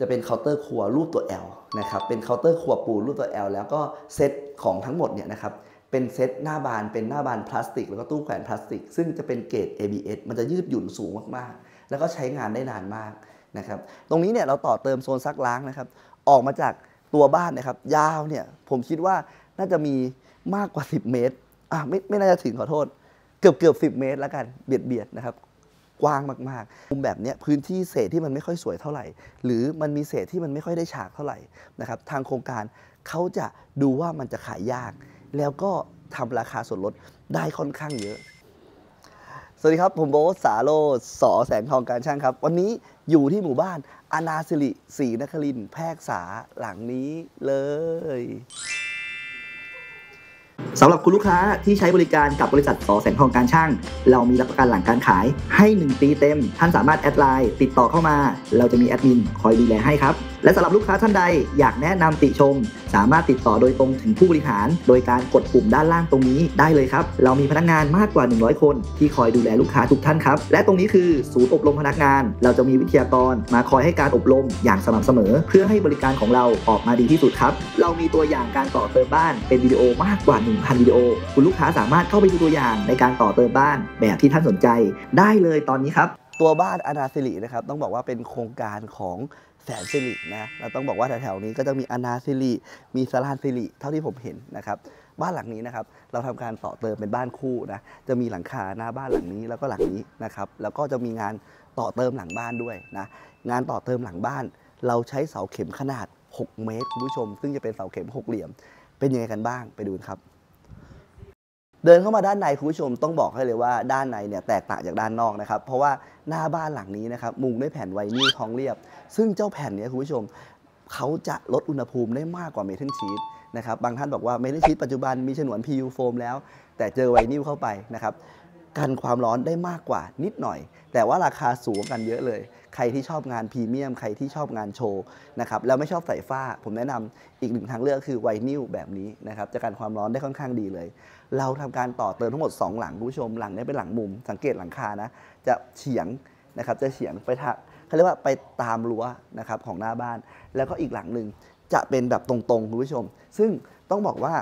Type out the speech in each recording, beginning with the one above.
จะเป็นเคาน์เตอร์ครัวรูปตัว L นะครับ เป็นเคาน์เตอร์ครัวปูรูปตัว L แล้วก็เซตของทั้งหมดเนี่ยนะครับ เป็นเซตหน้าบาน เป็นหน้าบานพลาสติก แล้วก็ตู้แขวนพลาสติก ซึ่งจะเป็นเกรด ABS มันจะยืดหยุ่นสูงมากๆ แล้วก็ใช้งานได้นานมากนะครับ ตรงนี้เนี่ยเราต่อเติมโซนซักล้างนะครับ ออกมาจากตัวบ้านนะครับ ยาวเนี่ยผมคิดว่าน่าจะมีมากกว่า 10 เมตร อะไม่ไม่น่าจะถึงขอโทษ เกือบเกือบสิบเมตรแล้วกัน เบียดเบียดนะครับ กว้างมากๆ มุมแบบเนี้ยพื้นที่เศษที่มันไม่ค่อยสวยเท่าไหร่ หรือมันมีเศษที่มันไม่ค่อยได้ฉากเท่าไหร่นะครับทางโครงการเขาจะดูว่ามันจะขายยาก แล้วก็ทำราคาส่วนลดได้ค่อนข้างเยอะ สวัสดีครับ ผมโบสาโรสอแสงทองการช่างครับ วันนี้อยู่ที่หมู่บ้านอนาสิริศรีนครินแพรกษาหลังนี้เลย สำหรับคุณลูกค้าที่ใช้บริการกับบริษัทสอแสงทองการช่าง เรามีรับประกันหลังการขายให้ 1 ปีเต็ม ท่านสามารถแอดไลน์ติดต่อเข้ามา เราจะมีแอดมินคอยดูแลให้ครับ และสำหรับลูกค้าท่านใดอยากแนะนำติชม สามารถติดต่อโดยตรงถึงผู้บริหาร โดยการกดปุ่มด้านล่างตรงนี้ได้เลยครับ เรามีพนักงานมากกว่า 100 คน ที่คอยดูแลลูกค้าทุกท่านครับ และตรงนี้คือศูนย์อบรมพนักงาน เราจะมีวิทยากรมาคอยให้การอบรมอย่างสม่ำเสมอ เพื่อให้บริการของเราออกมาดีที่สุดครับ เรามีตัวอย่างการต่อเติมบ้าน เป็นวิดีโอมากกว่า 1,000 วิดีโอ คุณลูกค้าสามารถเข้าไปดูตัวอย่างในการต่อเติมบ้าน แบบที่ท่านสนใจ ได้เลยตอนนี้ครับตัวบ้านอนาสิรินะครับต้องบอกว่าเป็นโครงการของ แสนสิรินะเราต้องบอกว่าแถวๆนี้ก็จะมีอนาสิริมีสลานสิริเท่าที่ผมเห็นนะครับบ้านหลังนี้นะครับเราทำการต่อเติมเป็นบ้านคู่นะจะมีหลังคาหน้าบ้านหลังนี้แล้วก็หลังนี้นะครับแล้วก็จะมีงานต่อเติมหลังบ้านด้วยนะงานต่อเติมหลังบ้าน เราใช้เสาเข็มขนาด 6 เมตรคุณผู้ชม ซึ่งจะเป็นเสาเข็มหกเหลี่ยม เป็นยังไงกันบ้างไปดูครับ เดินเข้ามาด้านในคุณผู้ชมต้องบอกให้เลยว่าด้านในเนี่ยแตกต่างจากด้านนอกนะครับ เพราะว่าหน้าบ้านหลังนี้นะครับมุงด้วยแผ่นไวนิลท้องเรียบ ซึ่งเจ้าแผ่นเนี้คุณผู้ชมเขาจะลดอุณหภูมิได้มากกว่าเมทัลชีตนะครับบางท่านบอกว่าเมทัลชีตปัจจุบันมีฉนวน PU โฟมแล้ว แต่เจอไวนิลเข้าไปนะครับ กันความร้อนได้มากกว่านิดหน่อย แต่ว่าราคาสูงกันเยอะเลย ใครที่ชอบงานพรีเมียม ใครที่ชอบงานโชว์นะครับแล้วไม่ชอบใส่ฝ้า ผมแนะนำอีกหนึ่งทางเลือกคือไวนิลแบบนี้นะครับจะกันความร้อนได้ค่อนข้างดีเลย เราทำการต่อเติมทั้งหมด 2 หลังคุณผู้ชม หลังนี้เป็นหลังมุม สังเกตหลังคานะ จะเฉียงนะครับจะเฉียงไปทางเขาเรียกว่าไปตามรั้วนะครับของหน้าบ้าน แล้วก็อีกหลังหนึ่งจะเป็นแบบตรงๆคุณผู้ชม ซึ่งต้องบอกว่า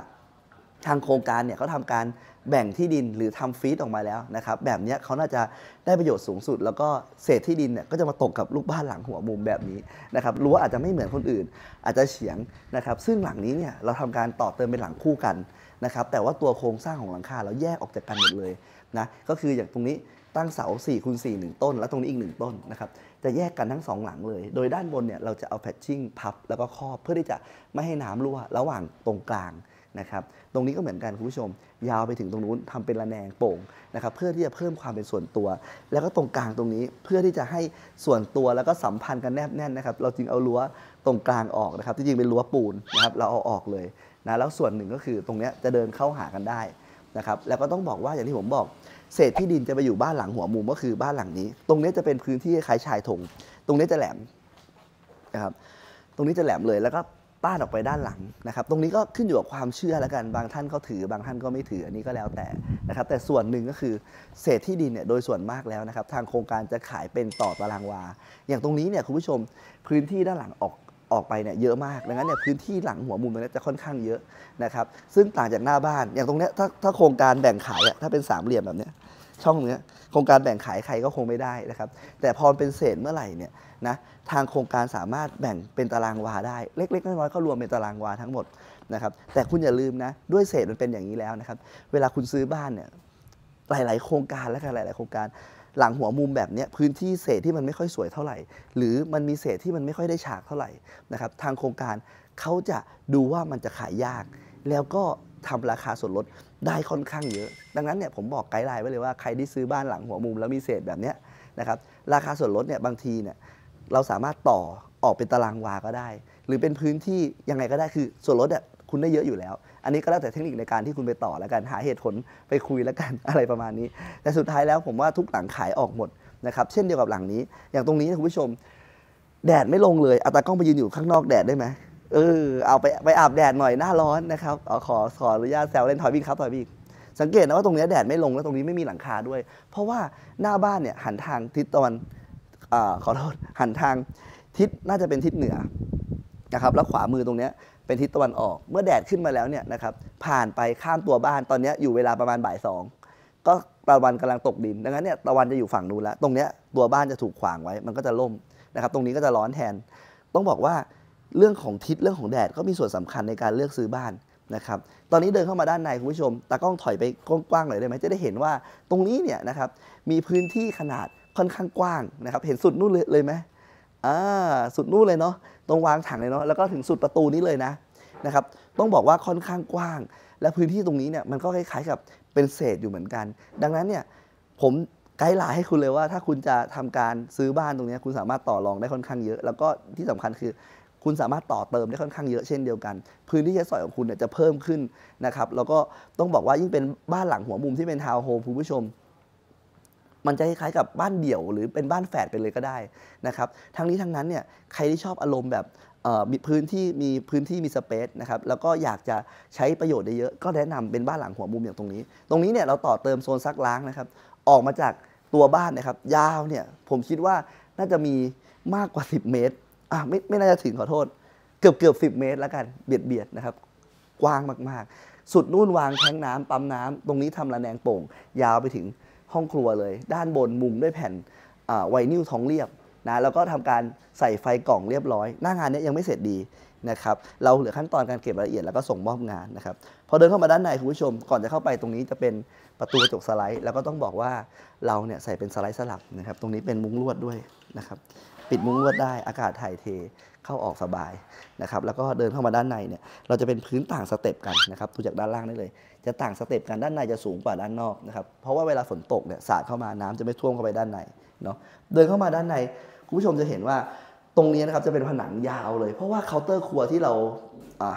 ทางโครงการเนี่ยเขาทำการแบ่งที่ดินหรือทำฟีดออกมาแล้วนะครับแบบนี้เขาน่าจะได้ประโยชน์สูงสุด แล้วก็เศษที่ดินเนี่ยก็จะมาตกกับลูกบ้านหลังหัวมุมแบบนี้นะครับรั้วอาจจะไม่เหมือนคนอื่น อาจจะเฉียงนะครับซึ่งหลังนี้เนี่ยเราทำการต่อเติมเป็นหลังคู่กันนะครับแต่ว่าตัวโครงสร้างของหลังคาเราแยกออกจากกันหมดเลยนะก็คืออย่างตรงนี้ตั้งเสา4คูณ4 1 ต้น แล้วตรงนี้อีก 1 ต้นนะครับจะแยกกันทั้ง 2 หลังเลย โดยด้านบนเนี่ยเราจะเอาแพทชิ่งพับแล้วก็ครอบเพื่อที่จะไม่ให้น้ำรั่วระหว่างตรงกลาง นะครับตรงนี้ก็เหมือนกันคุณผู้ชม ยาวไปถึงตรงนู้นทำเป็นระแนงโป่งนะครับเพื่อที่จะเพิ่มความเป็นส่วนตัว แล้วก็ตรงกลางตรงนี้เพื่อที่จะให้ส่วนตัวแล้วก็สัมพันธ์กันแนบแน่นนะครับเราจึงเอารั้วตรงกลางออกนะครับที่จริงเป็นรั้วปูนนะครับเราเอาออกเลยนะแล้วส่วนหนึ่งก็คือตรงนี้จะเดินเข้าหากันได้นะครับแล้วก็ต้องบอกว่าอย่างที่ผมบอก เศษที่ดินจะไปอยู่บ้านหลังหัวมุมก็คือบ้านหลังนี้ ตรงนี้จะเป็นพื้นที่คล้ายชายธงตรงนี้จะแหลมนะครับตรงนี้จะแหลมเลยแล้วก็ ป้านออกไปด้านหลังนะครับ ตรงนี้ก็ขึ้นอยู่กับความเชื่อแล้วกัน บางท่านก็ถือบางท่านก็ไม่ถือ อันนี้ก็แล้วแต่นะครับ แต่ส่วนหนึ่งก็คือเศษที่ดินเนี่ยโดยส่วนมากแล้วนะครับ ทางโครงการจะขายเป็นต่อตารางวา อย่างตรงนี้เนี่ยคุณผู้ชมพื้นที่ด้านหลังออกออกไปเนี่ยเยอะมาก ดังนั้นเนี่ยพื้นที่หลังหัวมุมตรงนี้จะค่อนข้างเยอะนะครับ ซึ่งต่างจากหน้าบ้าน อย่างตรงนี้ถ้าถ้าโครงการแบ่งขายอะถ้าเป็นสามเหลี่ยมแบบเนี้ย ช่องเนี้ยโครงการแบ่งขายใครก็คงไม่ได้นะครับ แต่พอเป็นเศษเมื่อไหร่เนี่ยนะทางโครงการสามารถแบ่งเป็นตารางวาได้ เล็กๆน้อยๆก็รวมเป็นตารางวาทั้งหมดนะครับแต่คุณอย่าลืมนะด้วยเศษมันเป็นอย่างนี้แล้วนะครับเวลาคุณซื้อบ้านเนี่ยหลาย ๆ โครงการแล้วกันหลาย ๆ โครงการหลังหัวมุมแบบนี้พื้นที่เศษที่มันไม่ค่อยสวยเท่าไหร่ หรือมันมีเศษที่มันไม่ค่อยได้ฉากเท่าไหร่นะครับทางโครงการเขาจะดูว่ามันจะขายยาก แล้วก็ทำราคาส่วนลด ได้ค่อนข้างเยอะ ดังนั้นเนี่ยผมบอกไกด์ไลน์ไว้เลยว่าใครที่ซื้อบ้านหลังหัวมุมแล้วมีเศษแบบนี้นะครับราคาส่วนลดเนี่ยบางทีเนี่ยเราสามารถต่อออกเป็นตารางวาก็ได้ หรือเป็นพื้นที่ยังไงก็ได้คือส่วนลดเนี่ยคุณได้เยอะอยู่แล้ว อันนี้ก็แล้วแต่เทคนิคในการที่คุณไปต่อแล้วกันหาเหตุผลไปคุยแล้วกันอะไรประมาณนี้ แต่สุดท้ายแล้วผมว่าทุกหลังขายออกหมดนะครับเช่นเดียวกับหลังนี้ อย่างตรงนี้คุณผู้ชม แดดไม่ลงเลยเอาตากล้องไปยืนอยู่ข้างนอกแดดได้ไหม เออเอาไปไปอาบแดดหน่อยหน้าร้อนนะครับอขอขออนุญาตแซวเล่นถอยวิ่งครับถอยวิ่งสังเกตนะว่าตรงนี้แดดไม่ลงแล้วตรงนี้ไม่มีหลังคาด้วย เพราะว่าหน้าบ้านเนี่ยหันทางทิศตะวันอขอโทษหันทางทิศน่าจะเป็นทิศเหนือนะครับแล้วขวามือตรงเนี้ยเป็นทิศตะวันออก เมื่อแดดขึ้นมาแล้วเนี่ยนะครับผ่านไปข้ามตัวบ้านตอนนี้อยู่เวลาประมาณบ่ายสองก็ตะวันกำลังตกดินดังนั้นเนี่ยตะวันจะอยู่ฝั่งนู้นแล้ว ตรงเนี้ยตัวบ้านจะถูกขวางไว้ มันก็จะล่มนะครับ ตรงนี้ก็จะร้อนแทน ต้องบอกว่า เรื่องของทิศเรื่องของแดดก็มีส่วนสำคัญในการเลือกซื้อบ้านนะครับ ตอนนี้เดินเข้ามาด้านในคุณผู้ชมตากล้องถอยไปกว้างๆหน่อยได้ไหมจะได้เห็นว่าตรงนี้เนี่ยนะครับมีพื้นที่ขนาดค่อนข้างกว้างนะครับเห็นสุดนู่นเลยไหมอ่าสุดนู่นเลยเนาะตรงวางถังเลยเนาะแล้วก็ถึงสุดประตูนี้เลยนะนะครับต้องบอกว่าค่อนข้างกว้าง และพื้นที่ตรงนี้เนี่ยมันก็คล้ายๆกับเป็นเศษอยู่เหมือนกัน ดังนั้นเนี่ยผมไกด์ไลน์ให้คุณเลยว่าถ้าคุณจะทำการซื้อบ้านตรงนี้คุณสามารถต่อรองได้ค่อนข้างเยอะ แล้วก็ที่สำคัญคือ คุณสามารถต่อเติมได้ค่อนข้างเยอะเช่นเดียวกัน พื้นที่ใช้สอยของคุณเนี่ยจะเพิ่มขึ้นนะครับแล้วก็ต้องบอกว่ายิ่งเป็นบ้านหลังหัวมุมที่เป็นทาวน์โฮมคุณผู้ชมมันจะคล้ายๆกับบ้านเดี่ยวหรือเป็นบ้านแฝดไปเลยก็ได้นะครับ ทั้งนี้ทั้งนั้นเนี่ยใครที่ชอบอารมณ์แบบเอ่อมีพื้นที่มีพื้นที่มีสเปซนะครับแล้วก็อยากจะใช้ประโยชน์ได้เยอะ ก็แนะนำเป็นบ้านหลังหัวมุมอย่างตรงนี้ ตรงนี้เนี่ยเราต่อเติมโซนซักล้างนะครับ ออกมาจากตัวบ้านนะครับ ยาวเนี่ยผมคิดว่าน่าจะมีมากกว่า 10 เมตร อะไม่ไม่น่าจะถึงขอโทษ เกือบเกือบสิบเมตรแล้วกันเบียดเบียดนะครับ กว้างมากๆ สุดนู่นวางแทงน้ำปั๊มน้ำตรงนี้ทำระแนงโป่ง ยาวไปถึงห้องครัวเลย ด้านบนมุมด้วยแผ่นไวนิลทองเรียบนะแล้วก็ทำการใส่ไฟกล่องเรียบร้อย หน้างานนี้ยังไม่เสร็จดีนะครับเราเหลือขั้นตอนการเก็บรายละเอียดแล้วก็ส่งมอบงานนะครับพอเดินเข้ามาด้านในคุณผู้ชม ก่อนจะเข้าไปตรงนี้จะเป็นประตูกระจกสไลด์ แล้วก็ต้องบอกว่าเราเนี่ยใส่เป็นสไลด์สลับนะครับตรงนี้เป็นมุ้งลวดด้วยนะครับ ปิดมุ้งลวดได้อากาศถ่ายเทเข้าออกสบายนะครับแล้วก็เดินเข้ามาด้านในเนี่ยเราจะเป็นพื้นต่างสเต็ปกันนะครับดูจากด้านล่างได้เลย จะต่างสเต็ปกันด้านในจะสูงกว่าด้านนอกนะครับเพราะว่าเวลาฝนตกเนี่ยสาดเข้ามาน้ำจะไม่ท่วมเข้าไปด้านในเนาะเดินเข้ามาด้านในคุณผู้ชมจะเห็นว่าตรงนี้นะครับจะเป็นผนังยาวเลย เพราะว่าเคาน์เตอร์ครัวที่เรา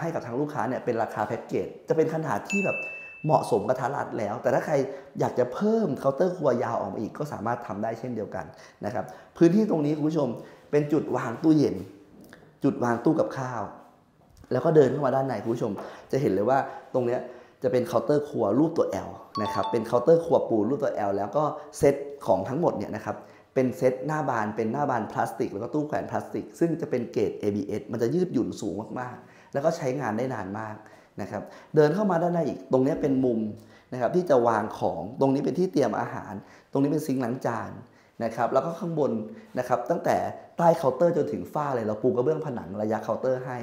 ให้กับทางลูกค้าเนี่ยเป็นราคาแพ็กเกจจะเป็นขนาดที่แบบ เหมาะสมกะทัดรัดแล้ว แต่ถ้าใครอยากจะเพิ่มเคาน์เตอร์ครัวยาวออกมาอีกก็สามารถทำได้เช่นเดียวกันนะครับพื้นที่ตรงนี้คุณผู้ชมเป็นจุดวางตู้เย็น จุดวางตู้กับข้าว แล้วก็เดินเข้ามาด้านในคุณผู้ชม จะเห็นเลยว่าตรงเนี้ยจะเป็นเคาน์เตอร์ครัวรูปตัว L นะครับเป็นเคาน์เตอร์ครัวปูรูปตัว L แล้วก็เซตของทั้งหมดเนี่ยนะครับเป็นเซตหน้าบานเป็นหน้าบานพลาสติก แล้วก็ตู้แขวนพลาสติก ซึ่งจะเป็นเกรด ABS มันจะยืดหยุ่นสูงมากๆ แล้วก็ใช้งานได้นานมาก นะครับเดินเข้ามาด้านในอีกตรงนี้เป็นมุมนะครับที่จะวางของตรงนี้เป็นที่เตรียมอาหาร ตรงนี้เป็นซิงค์ล้างจานนะครับแล้วก็ข้างบนนะครับตั้งแต่ใต้เคาน์เตอร์จนถึงฝ้าเลยเราปูกระเบื้องผนังระยะเคาน์เตอร์ให้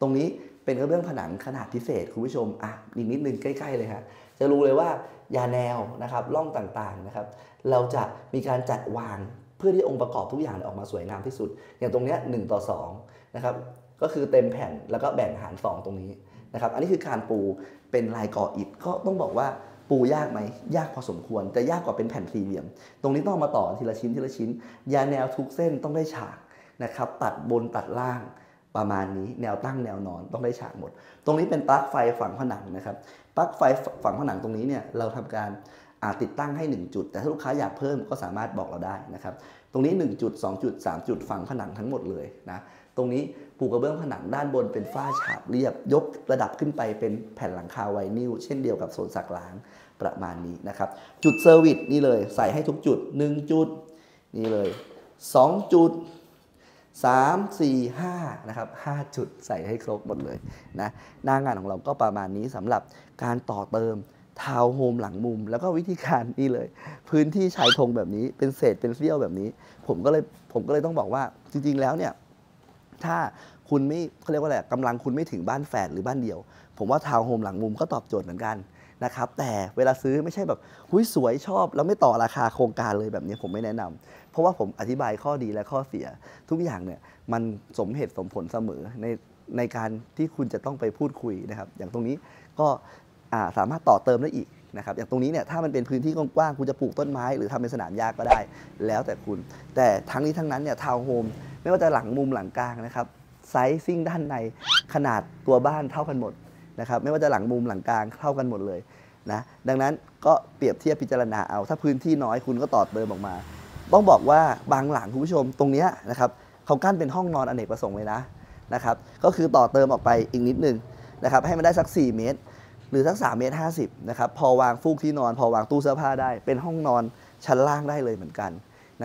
ตรงนี้เป็นกระเบื้องผนังขนาดพิเศษคุณผู้ชมอะอีกนิดนึงใกล้ๆเลยฮะจะรู้เลยว่ายาแนวนะครับร่องต่างๆนะครับเราจะมีการจัดวางเพื่อที่องค์ประกอบทุกอย่างออกมาสวยงามที่สุด อย่างตรงเนี้ยหต่อ2นะครับก็คือเต็มแผ่นแล้วก็แบ่งหาร 2 ตรงนี้ นะครับอันนี้คือการปูเป็นลายก่ออิฐก็ต้องบอกว่าปูยากไหมยากพอสมควรจะยากกว่าเป็นแผ่นสี่เหลี่ยม ตรงนี้ต้องมาต่อทีละชิ้นทีละชิ้น ยาแนวทุกเส้นต้องได้ฉากนะครับตัดบนตัดล่างประมาณนี้แนวตั้งแนวนอนต้องได้ฉากหมด ตรงนี้เป็นปลั๊กไฟฝังผนังนะครับปลั๊กไฟฝังผนังตรงนี้เนี่ยเราทำการติดตั้งให้ 1 จุด แต่ถ้าลูกค้าอยากเพิ่มก็สามารถบอกเราได้นะครับ ตรงนี้ 1 จุด 2 จุด 3 จุดฝังผนังทั้งหมดเลยนะ ตรงนี้ปูกระเบื้องผนังด้านบนเป็นฝ้าฉาบเรียบ ยกระดับขึ้นไปเป็นแผ่นหลังคาไวนิลเช่นเดียวกับโซนซักล้างประมาณนี้นะครับ จุด service นี่เลยใส่ให้ทุกจุด 1 จุดนี่เลย 2 จุด 3 4 5นะครับ5จุดใส่ให้ครบหมดเลยนะหน้างานของเราก็ประมาณนี้สำหรับการต่อเติม ทาวน์โฮมหลังมุม แล้วก็วิธีการนี่เลย พื้นที่ชายธงแบบนี้เป็นเศษเป็นเสี้ยวแบบนี้ ผมก็เลยผมก็เลยต้องบอกว่าจริง ๆ แล้วเนี่ยถ้าคุณไม่เขาเรียกว่าอะไรกำลังคุณไม่ถึงบ้านแฝดหรือบ้านเดี่ยว ผมว่าทาวน์โฮมหลังมุมก็ตอบโจทย์เหมือนกันนะครับแต่เวลาซื้อไม่ใช่แบบหุยสวยชอบ แล้วไม่ต่อราคาโครงการเลยแบบนี้ผมไม่แนะนำเพราะว่าผมอธิบายข้อดีและข้อเสีย ทุกอย่างเนี่ยมันสมเหตุสมผลเสมอในในการที่คุณจะต้องไปพูดคุยนะครับ อย่างตรงนี้ก็ สามารถต่อเติมได้อีกนะครับอย่างตรงนี้เนี่ยถ้ามันเป็นพื้นที่กว้างๆคุณจะปลูกต้นไม้หรือทำเป็นสนามหญ้าก็ได้ แล้วแต่คุณ แต่ทั้งนี้ทั้งนั้นเนี่ยทาวน์โฮมไม่ว่าจะหลังมุมหลังกลางนะครับไซซิ่งด้านในขนาดตัวบ้านเท่ากันหมดนะครับไม่ว่าจะหลังมุมหลังกลางเท่ากันหมดเลยนะดังนั้นก็เปรียบเทียบพิจารณาเอา ถ้าพื้นที่น้อยคุณก็ต่อเติมออกมา ต้องบอกว่าบางหลังคุณผู้ชมตรงเนี้ยนะครับเขากั้นเป็นห้องนอนอเนกประสงค์เลยนะนะครับก็คือต่อเติมออกไปอีกนิดนึงนะครับให้มันได้สัก 4 เมตร หรือสัก3เมตร50นะครับพอวางฟูกที่นอน พอวางตู้เสื้อผ้าได้ เป็นห้องนอนชั้นล่างได้เลยเหมือนกัน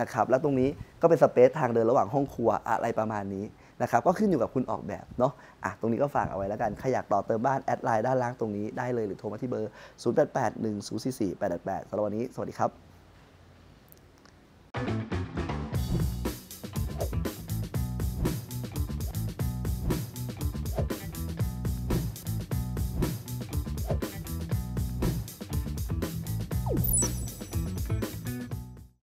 นะครับแล้วตรงนี้ก็เป็น space ทางเดินระหว่างห้องครัวอะไรประมาณนี้นะครับก็ขึ้นอยู่กับคุณออกแบบเนาะอะตรงนี้ก็ฝากเอาไว้แล้วกันใครอยากต่อเติมบ้านแอดไลน์ด้านล่างตรงนี้ได้เลยหรือโทรมาที่เบอร์ 0881044888สำหรับวันนี้ สวัสดีครับ